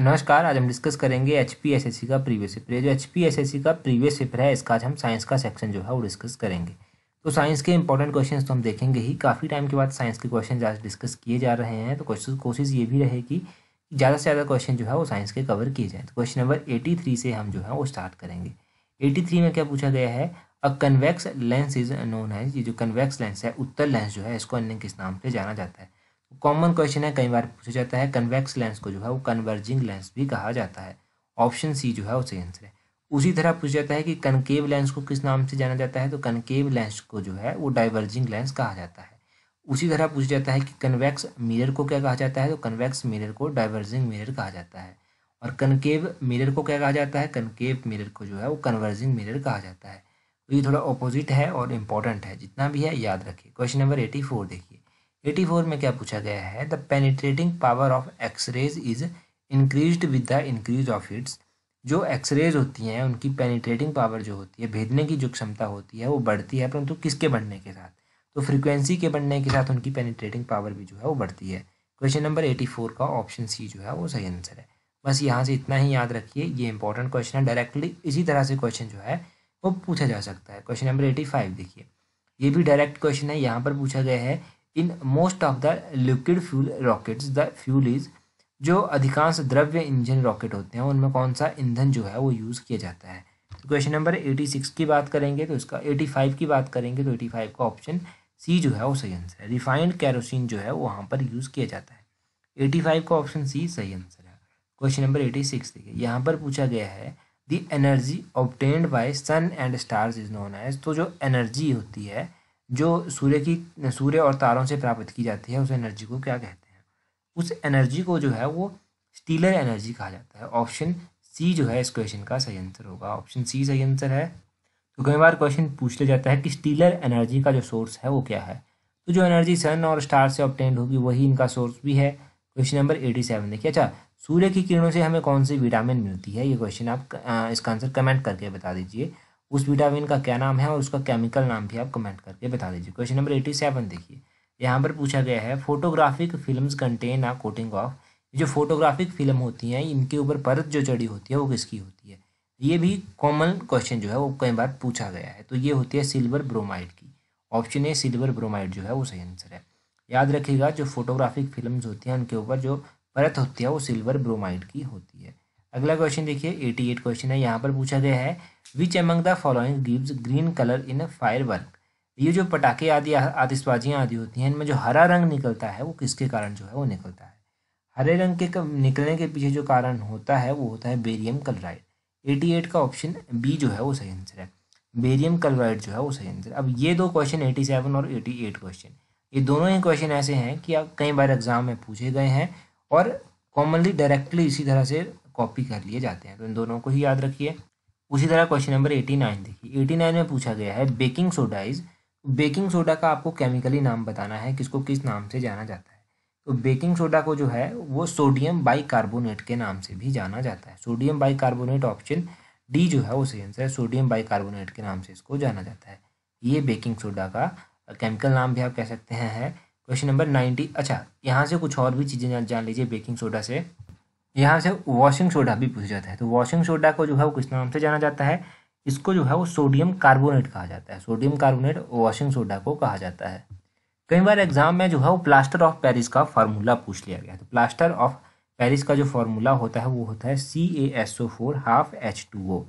नमस्कार, आज हम डिस्कस करेंगे H P S S C का प्रीवियस पेपर ये जो H P S S C का प्रीवियस पेपर है, इसका आज हम साइंस का सेक्शन जो है, वो डिस्कस करेंगे। तो साइंस के इंपॉर्टेंट क्वेश्चंस तो हम देखेंगे ही। काफ़ी टाइम के बाद साइंस के क्वेश्चन आज डिस्कस किए जा रहे हैं तो क्वेश्चन कोशिश ये भी रहेगी कि ज़्यादा से ज़्यादा क्वेश्चन जो है, वो साइंस के कवर किए जाए। तो क्वेश्चन नंबर एटी थ्री से हम जो है, वो स्टार्ट करेंगे। एटी थ्री में क्या पूछा गया है? A convex lens is known है ये जो कन्वेक्स लेंस है उत्तर लेंस जो है, इसको अन्य किस नाम से जाना जाता है? कॉमन क्वेश्चन है, कई बार पूछा जाता है कन्वेक्स लेंस को जो है वो कन्वर्जिंग लेंस भी कहा जाता है। ऑप्शन सी जो है वो सही आंसर है। उसी तरह पूछा जाता है कि कनकेव लेंस को किस नाम से जाना जाता है तो कनकेव लेंस को जो है वो डाइवर्जिंग लेंस कहा जाता है। उसी तरह पूछा जाता है कि कन्वेक्स मिरर को क्या कहा जाता है तो कन्वेक्स मिरर को डाइवर्जिंग मिरर कहा जाता है। और कनकेव मिरर को क्या कहा जाता है कनकेव मिरर को जो है वो कन्वर्जिंग मिरर कहा जाता है। तो ये थोड़ा ऑपोजिट है और इंपॉर्टेंट है, जितना भी है याद रखिए। क्वेश्चन नंबर एटी फोर देखिए। एटी फोर में क्या पूछा गया है? The penetrating power of x-rays is increase with the increase of its जो एक्सरेज होती हैं, उनकी पेनिट्रेटिंग पावर जो होती है, भेदने की जो क्षमता होती है, वो बढ़ती है, परंतु किसके बढ़ने के साथ? तो फ्रीक्वेंसी के बढ़ने के साथ उनकी पेनिट्रेटिंग पावर भी जो है, वो बढ़ती है। क्वेश्चन नंबर एटी फोर का ऑप्शन सी जो है, वो सही आंसर है। बस यहाँ से इतना ही याद रखिए, ये इंपॉर्टेंट क्वेश्चन है। डायरेक्टली इसी तरह से क्वेश्चन जो है, वो पूछा जा सकता है। क्वेश्चन नंबर एटी फाइव देखिए। ये भी डायरेक्ट क्वेश्चन है। यहाँ पर पूछा गया है in most of the liquid fuel rockets the fuel is जो अधिकांश द्रव्य इंजन रॉकेट होते हैं, उनमें कौन सा ईंधन जो है वो यूज़ किया जाता है? क्वेश्चन नंबर एटी सिक्स की बात करेंगे तो इसका एटी फाइव की बात करेंगे तो एटी फाइव का ऑप्शन सी जो है वो सही आंसर है। रिफाइंड कैरोसिन जो है वहाँ पर यूज़ किया जाता है। एटी फाइव का ऑप्शन सी सही आंसर है। क्वेश्चन नंबर एटी सिक्स देखिए, यहाँ पर पूछा गया है the energy obtained by sun and stars is known as तो जो एनर्जी होती है जो सूर्य की, सूर्य और तारों से प्राप्त की जाती है, उस एनर्जी को क्या कहते हैं? उस एनर्जी को जो है, वो स्टीलर एनर्जी कहा जाता है। ऑप्शन सी जो है, इस क्वेश्चन का सही आंसर होगा। ऑप्शन सी सही आंसर है। तो कई बार क्वेश्चन पूछ लिया जाता है कि स्टीलर एनर्जी का जो सोर्स है, वो क्या है? तो जो एनर्जी सन और स्टार से ऑप्टेंड होगी, वही इनका सोर्स भी है। क्वेश्चन नंबर एटी सेवन देखिए। अच्छा सूर्य की किरणों से हमें कौन सी विटामिन मिलती है? ये क्वेश्चन आप इसका आंसर कमेंट करके बता दीजिए। उस विटामिन का क्या नाम है और उसका केमिकल नाम भी आप कमेंट करके बता दीजिए। क्वेश्चन नंबर एटी सेवन देखिए। यहाँ पर पूछा गया है photographic film contain a coating of जो फोटोग्राफिक फ़िल्म होती हैं, इनके ऊपर परत जो चढ़ी होती है, वो किसकी होती है? ये भी कॉमन क्वेश्चन जो है, वो कई बार पूछा गया है। तो ये होती है सिल्वर ब्रोमाइड की। ऑप्शन ए सिल्वर ब्रोमाइड जो है, वो सही आंसर है। याद रखिएगा, जो फोटोग्राफिक फिल्म्स होती हैं, उनके ऊपर जो परत होती है, वो सिल्वर ब्रोमाइड की होती है। अगला क्वेश्चन देखिए एटी एट क्वेश्चन है। यहाँ पर पूछा गया है which among the following gives green colour in fire work ये जो पटाखे आदि, आतिशबाजियाँ आदि होती हैं, इनमें जो हरा रंग निकलता है, वो किसके कारण जो है, वो निकलता है? हरे रंग के निकलने के पीछे जो कारण होता है, वो होता है बेरियम कलराइड एटी एट का ऑप्शन बी जो है, वो सही आंसर है। बेरियम कलराइड जो है, वो सही आंसर अब ये दो क्वेश्चन एटी सेवन और एटी एट क्वेश्चन ये दोनों ही क्वेश्चन ऐसे हैं कि आप कई बार एग्ज़ाम में पूछे गए हैं और कॉमनली डायरेक्टली इसी तरह से कॉपी कर लिए जाते हैं। तो इन दोनों को ही याद रखिए। उसी तरह क्वेश्चन नंबर एटी नाइन देखिए। एटी नाइन में पूछा गया है baking soda is baking soda का आपको केमिकली नाम बताना है, किसको किस नाम से जाना जाता है। तो बेकिंग सोडा को जो है, वो सोडियम बाइकार्बोनेट के नाम से भी जाना जाता है। सोडियम बाइकार्बोनेट ऑप्शन डी जो है वो सही आंसर है सोडियम बाइकार्बोनेट के नाम से इसको जाना जाता है। ये बेकिंग सोडा का केमिकल नाम भी आप कह सकते हैं क्वेश्चन नंबर नाइन्टी अच्छा यहाँ से कुछ और भी चीज़ें जान लीजिए बेकिंग सोडा से। यहाँ से वॉशिंग सोडा भी पूछा जाता है। तो वॉशिंग सोडा को जो है वो किस नाम से जाना जाता है? इसको जो है वो सोडियम कार्बोनेट कहा जाता है। सोडियम कार्बोनेट वॉशिंग सोडा को कहा जाता है। कई बार एग्ज़ाम में जो है वो प्लास्टर ऑफ़ पेरिस का फार्मूला पूछ लिया गया तो प्लास्टर ऑफ़ पेरिस का जो फार्मूला होता है, वो होता है C A S O four half H two O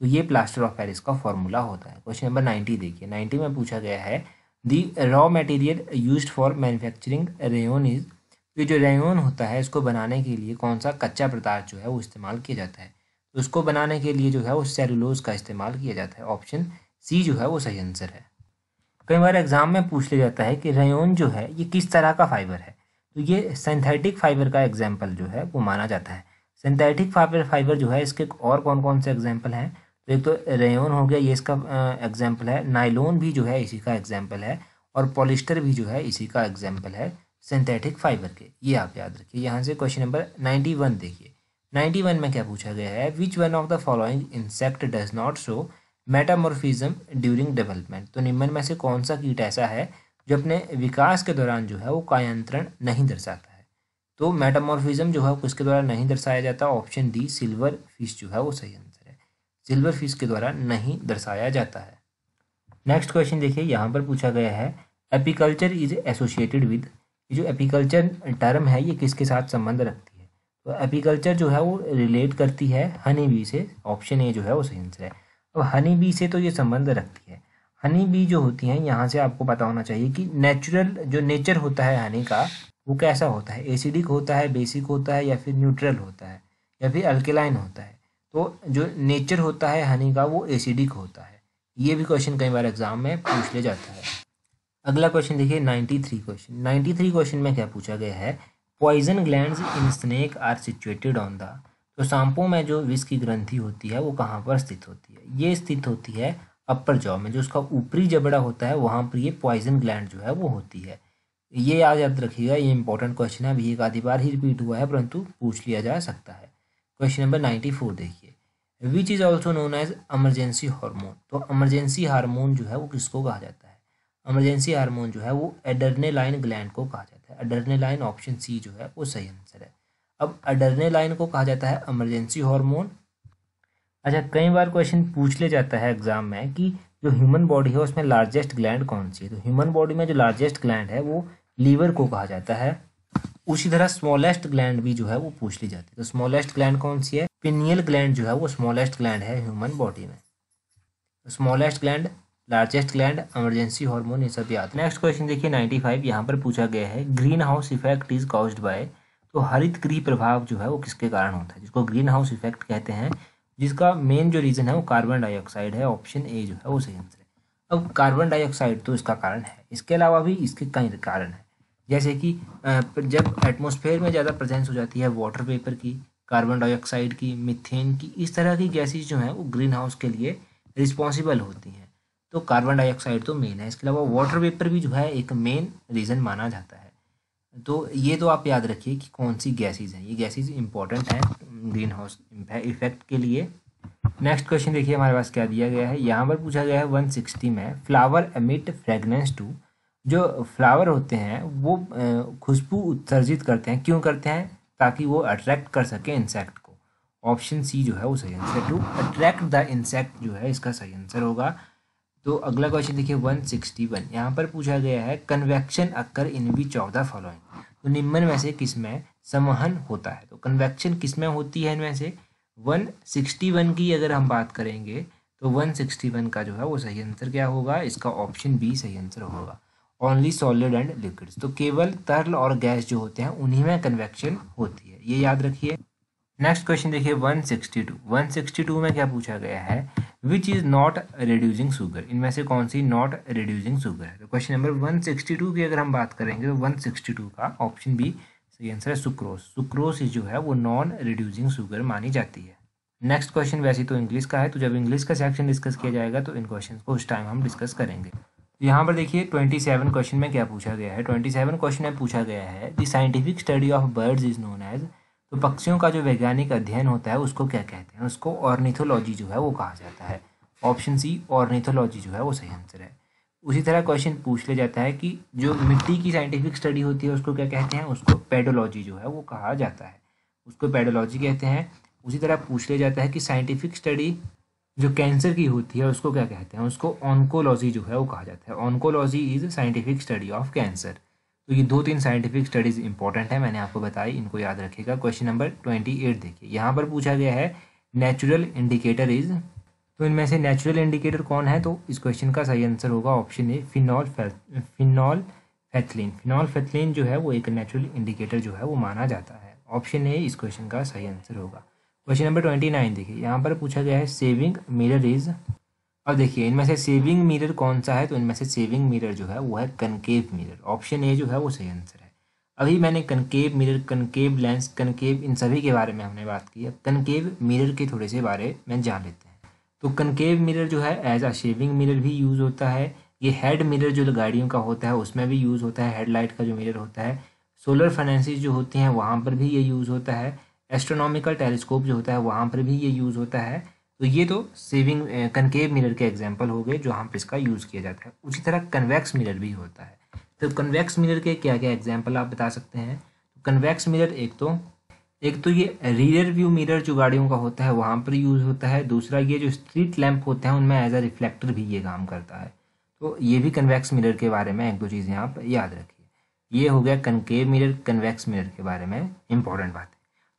तो ये प्लास्टर ऑफ़ पेरिस का फार्मूला होता है। क्वेश्चन नंबर नाइन्टी देखिए। नाइन्टी में पूछा गया है the raw material use for manufacturing rayon is ये जो रेयोन होता है, इसको बनाने के लिए कौन सा कच्चा पदार्थ जो है वो इस्तेमाल किया जाता है? तो उसको बनाने के लिए जो है वो सेलुलोज का इस्तेमाल किया जाता है। ऑप्शन सी जो है वो सही आंसर है। कई बार एग्ज़ाम में पूछ लिया जाता है कि रेयोन जो है, ये किस तरह का फाइबर है? तो ये सिंथेटिक फाइबर का एग्ज़ाम्पल जो है वो माना जाता है। सिंथेटिक फाइबर फाइबर जो है, इसके और कौन कौन से एग्ज़ाम्पल हैं? तो एक तो रेयोन हो गया, ये इसका एग्ज़ाम्पल है। नाइलोन भी जो है इसी का एग्ज़ाम्पल है और पॉलिस्टर भी जो है इसी का एग्ज़ाम्पल है। सिंथेटिक फाइबर के। ये आप याद रखिए, यहाँ से क्वेश्चन नंबर नाइन्टी वन देखिए। नाइन्टी वन में क्या पूछा गया है? Which one of the following insect does not show metamorphism during development तो निम्न में से कौन सा कीट ऐसा है जो अपने विकास के दौरान जो है वो कायांतरण नहीं दर्शाता है? तो मेटामॉर्फिज्म जो है किसके द्वारा नहीं दर्शाया जाता? ऑप्शन डी सिल्वर फ़िश जो है वो सही आंसर है। सिल्वर फ़िश के द्वारा नहीं दर्शाया जाता है। नेक्स्ट क्वेश्चन देखिए, यहाँ पर पूछा गया है एपिकल्चर इज़ एसोसिएटेड विद जो एपिकल्चर टर्म है, ये किसके साथ संबंध रखती है? तो एपिकल्चर जो है, वो रिलेट करती है हनी बी से ऑप्शन ए जो है, वो सही आंसर है अब हनी बी से तो ये संबंध रखती है। हनी बी जो होती हैं, यहाँ से आपको पता होना चाहिए कि नेचुरल जो नेचर होता है हनी का, वो कैसा होता है? एसिडिक होता है बेसिक होता है, या फिर न्यूट्रल होता है, या फिर अल्केलाइन होता है? तो जो नेचर होता है हनी का, वो एसिडिक होता है। ये भी क्वेश्चन कई बार एग्ज़ाम में पूछ लिया जाता है। अगला क्वेश्चन देखिए ninety three question ninety three question में क्या पूछा गया है? Poison gland in snake are situated on the तो सांपों में जो विष की ग्रंथि होती है, वो कहाँ पर स्थित होती है? ये स्थित होती है अपर जॉ में, जो उसका ऊपरी जबड़ा होता है, वहाँ पर ये पॉइजन ग्लैंड जो है, वो होती है। ये याद याद रखिएगा, ये इंपॉर्टेंट क्वेश्चन है। अभी एक आधी बार ही रिपीट हुआ है, परंतु पूछ लिया जा सकता है। क्वेश्चन नंबर नाइन्टी फोर देखिए। Which is also known as emergency hormone तो एमरजेंसी हार्मोन जो है, वो किसको कहा जाता है? एमरजेंसी हार्मोन जो है वो एडर्नेलाइन ग्लैंड को कहा जाता है। एडर्नेलाइन ऑप्शन सी जो है वो सही आंसर है। अब एडर्नेलाइन को कहा जाता है एमरजेंसी हार्मोन। अच्छा कई बार क्वेश्चन पूछ ले जाता है एग्ज़ाम में कि जो ह्यूमन बॉडी है उसमें लार्जेस्ट ग्लैंड कौन सी है? तो ह्यूमन बॉडी में जो लार्जेस्ट ग्लैंड है वो लीवर को कहा जाता है। उसी तरह स्मॉलेस्ट ग्लैंड भी जो है वो पूछ ली जाती है। तो स्मॉलेस्ट ग्लैंड कौन सी है? पिनियल ग्लैंड जो है वो स्मॉलेस्ट ग्लैंड है ह्यूमन बॉडी में। Smallest gland largest gland emergency hormone ये सब याद नेक्स्ट क्वेश्चन देखिए नाइन्टी फाइव यहाँ पर पूछा गया है greenhouse effect is caused by तो हरित गृह प्रभाव जो है वो किसके कारण होता है? जिसको ग्रीन हाउस इफ़ेक्ट कहते हैं, जिसका मेन जो रीज़न है वो कार्बन डाइऑक्साइड है ऑप्शन ए जो है वो सही आंसर है। अब कार्बन डाइऑक्साइड तो इसका कारण है। इसके अलावा भी इसके कई कारण है। जैसे कि जब एटमोसफेयर में ज़्यादा प्रेजेंस हो जाती है वाटर वेपर की कार्बन डाइऑक्साइड की मिथेन की, इस तरह की गैसेज जो हैं वो ग्रीन हाउस के लिए रिस्पॉन्सिबल होती हैं। तो कार्बन डाइऑक्साइड तो मेन है। इसके अलावा वाटर वेपर भी जो है, एक मेन रीज़न माना जाता है। तो ये तो आप याद रखिए कि कौन सी गैसेज हैं। ये गैसेज इंपॉर्टेंट हैं ग्रीन हाउस इफ़ेक्ट के लिए। नेक्स्ट क्वेश्चन देखिए, हमारे पास क्या दिया गया है? यहाँ पर पूछा गया है वन सिक्सटी में फ्लावर एमिट फ्रेगनेंस टू जो फ्लावर होते हैं, वो खुशबू उत्सर्जित करते हैं। क्यों करते हैं? ताकि वो अट्रैक्ट कर सके इंसेक्ट को। ऑप्शन सी जो है, वो सही answer to attract the insect जो है, इसका सही आंसर होगा। तो अगला क्वेश्चन देखिए वन सिक्सटी वन यहाँ पर पूछा गया है कन्वेक्शन अक्कर इन वी चौदह फॉलोइंग तो निम्न में से किसमें समहन होता है? तो कन्वेक्शन किसमें होती है इनमें से? वन सिक्सटी वन की अगर हम बात करेंगे तो वन सिक्सटी वन का जो है, वो सही आंसर क्या होगा? इसका ऑप्शन बी सही आंसर होगा. ओनली सॉलिड एंड लिक्विड्स तो केवल तरल और गैस जो होते हैं, उन्हीं में कन्वेक्शन होती है. ये याद रखिए. नेक्स्ट क्वेश्चन देखिए 162 162 में क्या पूछा गया है? Which is not reducing sugar इनमें से कौन सी नॉट रिड्यूसिंग शुगर है? तो क्वेश्चन नंबर 162 की अगर हम बात करेंगे तो 162 का ऑप्शन बी सही आंसर है सुक्रोस सुक्रोस जो है वो नॉन रिड्यूसिंग शुगर मानी जाती है। नेक्स्ट क्वेश्चन वैसे तो इंग्लिश का है तो जब इंग्लिश का सेक्शन डिस्कस किया जाएगा तो इन क्वेश्चन को उस टाइम हम डिस्कस करेंगे। यहाँ पर देखिए ट्वेंटी सेवन क्वेश्चन में क्या पूछा गया है? ट्वेंटी सेवन क्वेश्चन में पूछा गया है the scientific study of birds is known as तो पक्षियों का जो वैज्ञानिक अध्ययन होता है, उसको क्या कहते हैं? उसको ऑर्निथोलॉजी जो है वो कहा जाता है। ऑप्शन सी ऑर्निथोलॉजी जो है वो सही आंसर है। उसी तरह क्वेश्चन पूछ लिया जाता है कि जो मिट्टी की साइंटिफिक स्टडी होती है, उसको क्या कहते हैं? उसको पेडोलॉजी जो है वो कहा जाता है। उसको पेडोलॉजी कहते हैं। उसी तरह पूछ लिया जाता है कि साइंटिफिक स्टडी जो कैंसर की होती है, उसको क्या कहते हैं? उसको ऑनकोलॉजी जो है वो कहा जाता है। Oncology is scientific study of cancer तो ये दो तीन साइंटिफिक स्टडीज़ इंपॉर्टेंट है, मैंने आपको बताई, इनको याद रखिएगा। क्वेश्चन नंबर ट्वेंटी एट देखिए। यहाँ पर पूछा गया है नेचुरल इंडिकेटर इज़ तो इनमें से नेचुरल इंडिकेटर कौन है? तो इस क्वेश्चन का सही आंसर होगा option A phenol phenolphthalein phenolphthalein जो है, वो एक नेचुरल इंडिकेटर जो है, वो माना जाता है। ऑप्शन ए इस क्वेश्चन का सही आंसर होगा। क्वेश्चन नंबर ट्वेंटी नाइन देखिए। यहाँ पर पूछा गया है सेविंग मिरर इज़ अब देखिए, इनमें से सेविंग मिरर कौन सा है? तो इनमें से सेविंग मिरर जो है, वो है कनकेव मिरर ऑप्शन ए जो है, वो सही आंसर है। अभी मैंने concave mirror concave lens concave इन सभी के बारे में हमने बात की अब कनकेव मिरर के थोड़े से बारे में जान लेते हैं। तो कनकेव मिरर जो है एज अ शेविंग मिरर भी यूज़ होता है। ये हेड मिरर जो गाड़ियों का होता है, उसमें भी यूज़ होता है। हेडलाइट का जो मिरर होता है। सोलर फाइनेंसिस जो होती हैं, वहाँ पर भी ये यूज़ होता है। एस्ट्रोनॉमिकल टेलीस्कोप जो होता है, वहाँ पर भी ये यूज़ होता है। तो ये तो सेविंग कनकेव मिरर के एग्ज़ाम्पल हो गए जो हम इसका यूज़ किया जाता है। उसी तरह कन्वेक्स मिरर भी होता है। तो कन्वेक्स मिरर के क्या क्या एग्ज़ाम्पल आप बता सकते हैं? तो कन्वेक्स मिरर एक तो एक तो ये रीयर व्यू मिरर जो गाड़ियों का होता है, वहाँ पर यूज़ होता है। दूसरा ये जो स्ट्रीट लैंप होते हैं, उनमें एज अ रिफ्लेक्टर भी ये काम करता है। तो ये भी कन्वेक्स मिरर के बारे में एक दो चीज़ें आप याद रखिए। ये हो गया कनकेव मिरर कन्वेक्स मिरर के बारे में इंपॉर्टेंट बात।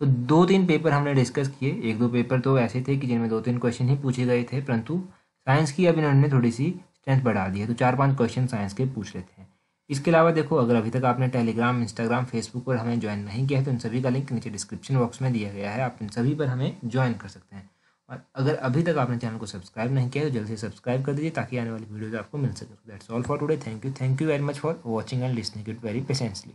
तो दो तीन पेपर हमने डिस्कस किए। एक दो पेपर तो ऐसे थे कि जिनमें दो तीन क्वेश्चन ही पूछे गए थे, परंतु साइंस की अब इन्होंने थोड़ी सी स्ट्रेंथ बढ़ा दी है। तो चार पाँच क्वेश्चन साइंस के पूछ लेते हैं। इसके अलावा देखो, अगर अभी तक आपने टेलीग्राम इंस्टाग्राम फेसबुक पर हमें ज्वाइन नहीं किया है तो इन सभी का लिंक नीचे डिस्क्रिप्शन बॉक्स में दिया गया है। आप इन सभी पर हमें ज्वाइन कर सकते हैं। और अगर अभी तक आपने चैनल को सब्सक्राइब नहीं किया तो जल्द से सब्सक्राइब कर दीजिए, ताकि आने वाली वीडियोज़ आपको मिल सके। That's all for today thank you thank you very much for watching and listening it very patiently